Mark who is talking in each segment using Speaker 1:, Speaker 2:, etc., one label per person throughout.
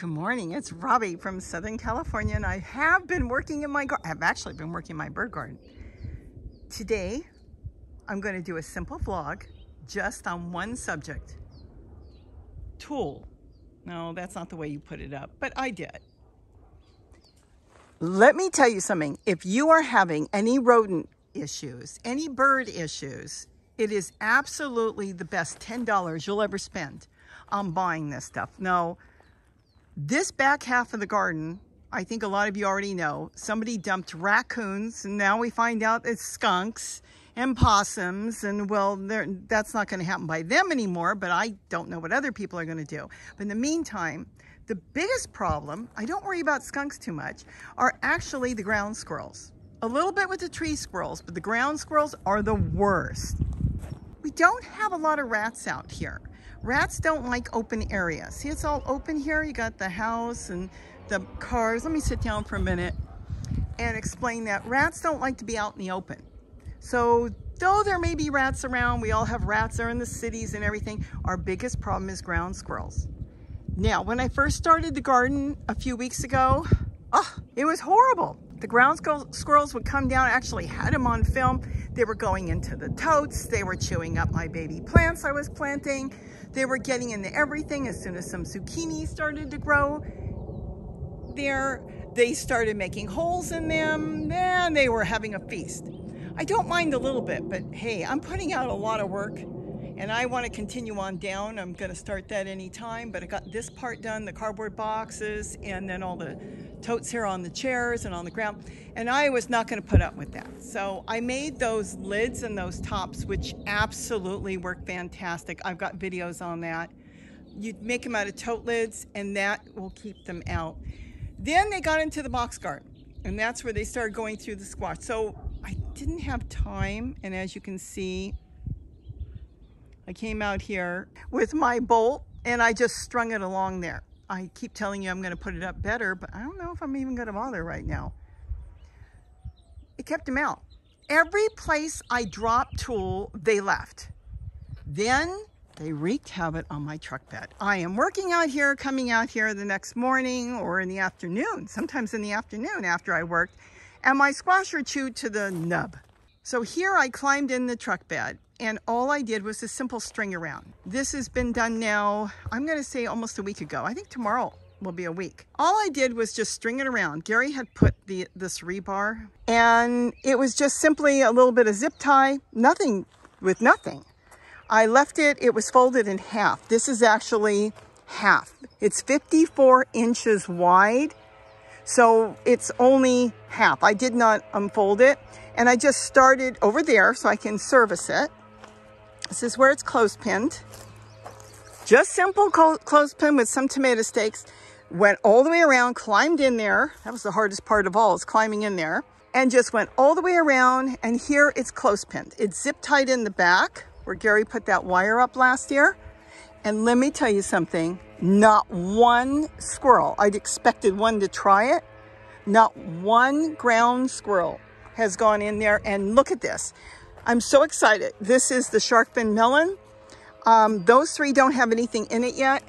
Speaker 1: Good morning. It's Robbie from Southern California, and I have been working in my garden. I've actually been working in my bird garden. Today, I'm going to do a simple vlog just on one subject. tulle. No, that's not the way you put it up, but I did. Let me tell you something. If you are having any rodent issues, any bird issues, it is absolutely the best $10 you'll ever spend on buying this stuff. No, this back half of the garden, I think a lot of you already know, somebody dumped raccoons and now we find out it's skunks and possums and well, that's not gonna happen by them anymore, but I don't know what other people are gonna do. But in the meantime, the biggest problem, I don't worry about skunks too much, are actually the ground squirrels. A little bit with the tree squirrels, but the ground squirrels are the worst. We don't have a lot of rats out here. Rats don't like open areas. See, it's all open here. You got the house and the cars. Let me sit down for a minute and explain that. Rats don't like to be out in the open. So though there may be rats around, we all have rats are in the cities and everything, our biggest problem is ground squirrels. Now, when I first started the garden a few weeks ago, oh, it was horrible. The ground squirrels would come down, I actually had them on film. They were going into the totes. They were chewing up my baby plants I was planting. They were getting into everything as soon as some zucchini started to grow there. They started making holes in them and they were having a feast. I don't mind a little bit, but hey, I'm putting out a lot of work and I want to continue on down. I'm going to start that anytime, but I got this part done, the cardboard boxes, and then all the totes here on the chairs and on the ground. And I was not going to put up with that. So I made those lids and those tops, which absolutely work fantastic. I've got videos on that. You make them out of tote lids and that will keep them out. Then they got into the box garden and that's where they started going through the squash. So I didn't have time. And as you can see, I came out here with my bolt and I just strung it along there. I keep telling you I'm going to put it up better, but I don't know if I'm even going to bother right now. It kept them out. Every place I dropped tulle, they left. Then they wreaked havoc on my truck bed. I am working out here, coming out here the next morning or in the afternoon, sometimes in the afternoon after I worked, and my squasher chewed to the nub. So here I climbed in the truck bed and all I did was a simple string around. This has been done now, I'm gonna say almost a week ago. I think tomorrow will be a week. All I did was just string it around. Gary had put the this rebar and it was just simply a little bit of zip tie, nothing with nothing. I left it, it was folded in half. This is actually half. It's 54 inches wide, so it's only half. I did not unfold it and I just started over there so I can service it. This is where it's clothespinned. Just simple clothespin with some tomato stakes. Went all the way around, climbed in there. That was the hardest part of all, is climbing in there. And just went all the way around, and here it's clothespinned. It's zip tied in the back, where Gary put that wire up last year. And let me tell you something, not one squirrel, I'd expected one to try it, not one ground squirrel has gone in there. And look at this. I'm so excited. This is the shark fin melon. Um, those three don't have anything in it yet.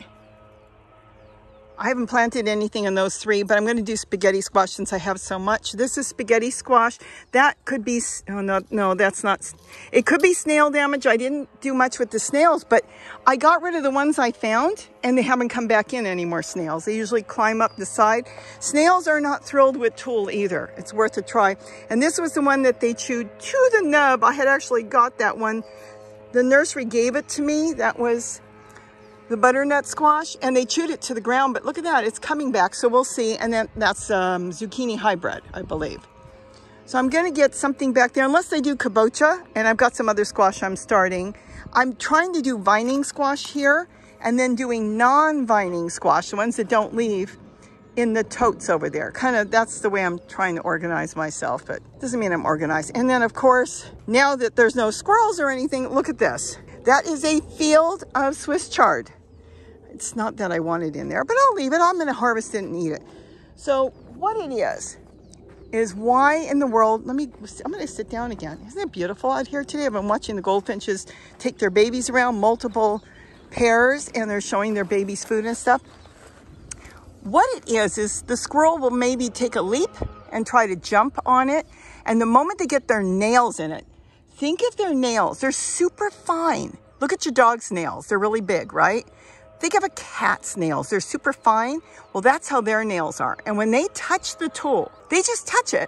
Speaker 1: I haven't planted anything in those three, but I'm going to do spaghetti squash since I have so much. This is spaghetti squash. That could be, oh no, no, that's not, it could be snail damage. I didn't do much with the snails, but I got rid of the ones I found and they haven't come back in anymore, snails. They usually climb up the side. Snails are not thrilled with tulle either. It's worth a try. And this was the one that they chewed to the nub. I had actually got that one. The nursery gave it to me. That was the butternut squash and they chewed it to the ground, but look at that, it's coming back. So we'll see. And then that's um, zucchini hybrid, I believe. So I'm gonna get something back there, unless they do kabocha, and I've got some other squash I'm starting. I'm trying to do vining squash here, and then doing non-vining squash, the ones that don't leave, in the totes over there. Kind of, that's the way I'm trying to organize myself, but doesn't mean I'm organized. And then of course, now that there's no squirrels or anything, look at this. That is a field of Swiss chard. It's not that I want it in there, but I'll leave it. I'm going to harvest it and eat it. So what it is, is why in the world, let me, I'm going to sit down again. Isn't it beautiful out here today? I've been watching the goldfinches take their babies around, multiple pairs, and they're showing their babies food and stuff. What it is, is the squirrel will maybe take a leap and try to jump on it. And the moment they get their nails in it, think of their nails. They're super fine. Look at your dog's nails. They're really big, right? Think of a cat's nails. They're super fine. Well, that's how their nails are. And when they touch the tulle, they just touch it.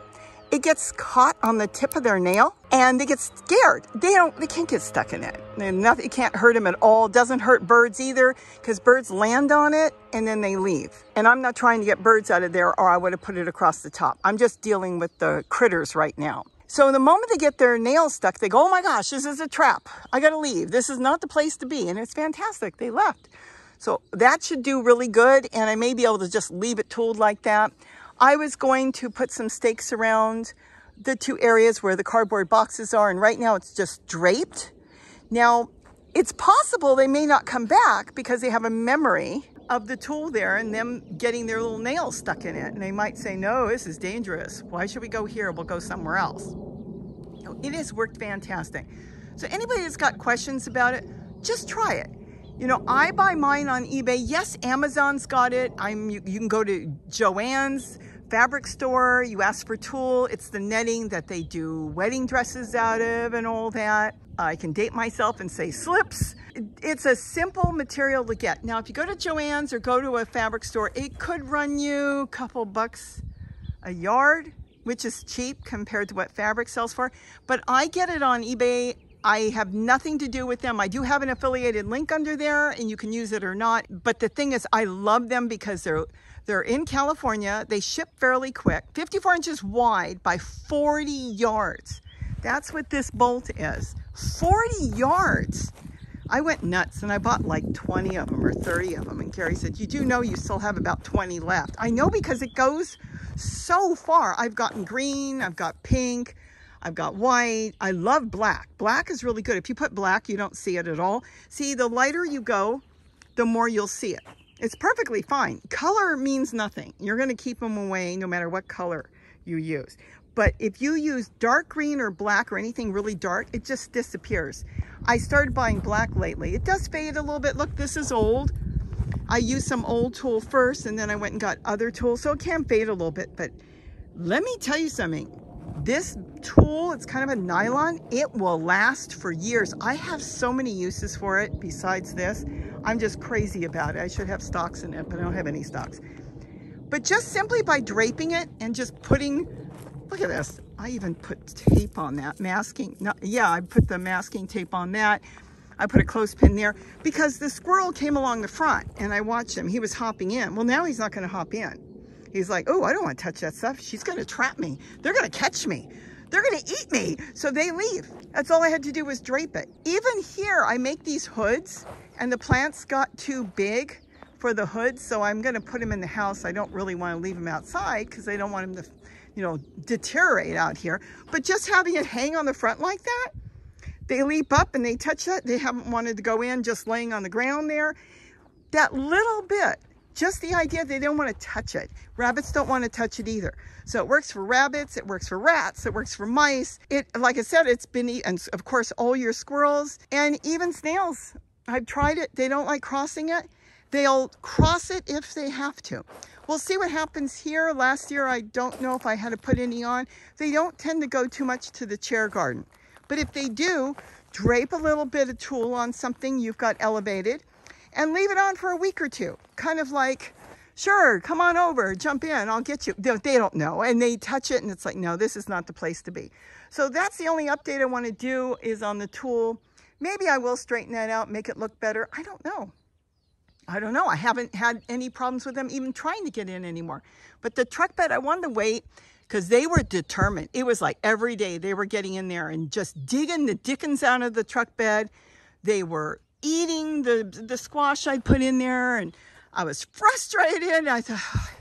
Speaker 1: It gets caught on the tip of their nail and they get scared. They don't, they can't get stuck in it. And nothing, it can't hurt them at all. It doesn't hurt birds either because birds land on it and then they leave. And I'm not trying to get birds out of there or I would have put it across the top. I'm just dealing with the critters right now. So the moment they get their nails stuck, they go, oh my gosh, this is a trap. I got to leave. This is not the place to be. And it's fantastic. They left. So that should do really good. And I may be able to just leave it tulled like that. I was going to put some stakes around the two areas where the cardboard boxes are. And right now it's just draped. Now, it's possible they may not come back because they have a memory of the tulle there and them getting their little nails stuck in it. And they might say, no, this is dangerous. Why should we go here? We'll go somewhere else. It has worked fantastic. So anybody that's got questions about it, just try it. You know, I buy mine on eBay. Yes, Amazon's got it. I'm. You, you, can go to Joann's fabric store. You ask for tulle. It's the netting that they do wedding dresses out of and all that. I can date myself and say slips. It's a simple material to get. Now, if you go to Joann's or go to a fabric store, it could run you a couple bucks a yard, which is cheap compared to what fabric sells for. But I get it on eBay I have nothing to do with them. I do have an affiliated link under there and you can use it or not. But the thing is, I love them because they're they're in California. They ship fairly quick, 54 inches wide by 40 yards. That's what this bolt is, 40 yards. I went nuts and I bought like 20 of them or 30 of them. And Gary said, you do know you still have about 20 left. I know because it goes so far. I've gotten green, I've got pink, I've got white. I love black. Black is really good. If you put black, you don't see it at all. See, the lighter you go, the more you'll see it. It's perfectly fine. Color means nothing. You're going to keep them away no matter what color you use. But if you use dark green or black or anything really dark, it just disappears. I started buying black lately. It does fade a little bit. Look, this is old. I used some old tulle first and then I went and got other tulles. So it can fade a little bit, but let me tell you something. This tulle, it's kind of a nylon, it will last for years. I have so many uses for it besides this. I'm just crazy about it. I should have stocks in it, but I don't have any stocks. But just simply by draping it and just putting, look at this. I even put tape on that, masking. No, yeah, I put the masking tape on that. I put a clothespin there because the squirrel came along the front and I watched him. He was hopping in. Well, now he's not going to hop in. He's like, oh, I don't want to touch that stuff. She's going to trap me. They're going to catch me. They're going to eat me. So they leave. That's all I had to do was drape it. Even here, I make these hoods and the plants got too big for the hoods. So I'm going to put them in the house. I don't really want to leave them outside because I don't want them to, you know, deteriorate out here. But just having it hang on the front like that, they leap up and they touch that. They haven't wanted to go in just laying on the ground there. That little bit just the idea they don't want to touch it. Rabbits don't want to touch it either. So it works for rabbits, it works for rats, it works for mice. It, like I said, it's been, and of course, all your squirrels and even snails. I've tried it. They don't like crossing it. They'll cross it if they have to. We'll see what happens here. Last year, I don't know if I had to put any on. They don't tend to go too much to the chair garden. But if they do, drape a little bit of tulle on something you've got elevated and leave it on for a week or two. Kind of like, sure, come on over, jump in, I'll get you. They, don't know. And they touch it and it's like, no, this is not the place to be. So that's the only update I want to do is on the tulle. Maybe I will straighten that out, make it look better. I don't know. I don't know. I haven't had any problems with them even trying to get in anymore. But the truck bed, I wanted to wait because they were determined. It was like every day they were getting in there and just digging the dickens out of the truck bed. They were eating the, the squash I put in there and I was frustrated. I thought,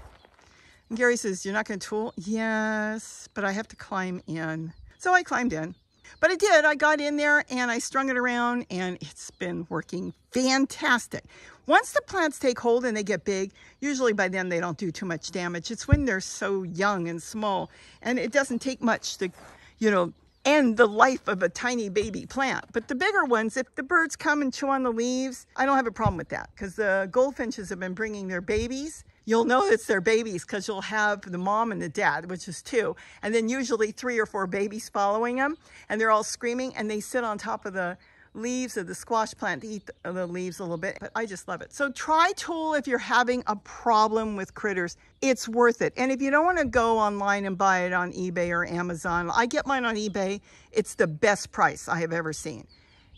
Speaker 1: and Gary says, you're not going to tulle? Yes, but I have to climb in. So I climbed in. But I did. I got in there and I strung it around and it's been working fantastic. Once the plants take hold and they get big, usually by then they don't do too much damage. It's when they're so young and small and it doesn't take much to, you know, end the life of a tiny baby plant. But the bigger ones, if the birds come and chew on the leaves, I don't have a problem with that because the goldfinches have been bringing their babies. You'll know it's their babies because you'll have the mom and the dad, which is two, and then usually three or four babies following them, and they're all screaming, and they sit on top of the leaves of the squash plant to eat the leaves a little bit, but I just love it. So try Tulle if you're having a problem with critters. It's worth it. And if you don't want to go online and buy it on eBay or Amazon, I get mine on eBay. It's the best price I have ever seen.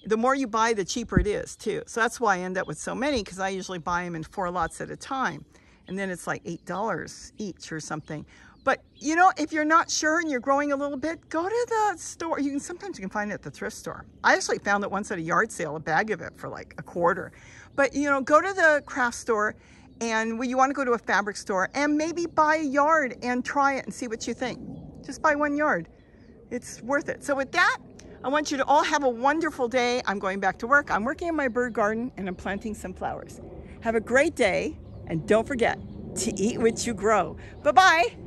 Speaker 1: The more you buy, the cheaper it is too. So that's why I end up with so many because I usually buy them in four lots at a time. And then it's like $8 each or something. But you know, if you're not sure and you're growing a little bit, go to the store. You can sometimes you can find it at the thrift store. I actually found it once at a yard sale, a bag of it for like a quarter. But you know, go to the craft store and you want to go to a fabric store and maybe buy a yard and try it and see what you think. Just buy one yard. It's worth it. So with that, I want you to all have a wonderful day. I'm going back to work. I'm working in my bird garden and I'm planting some flowers. Have a great day and don't forget to eat what you grow. Bye-bye.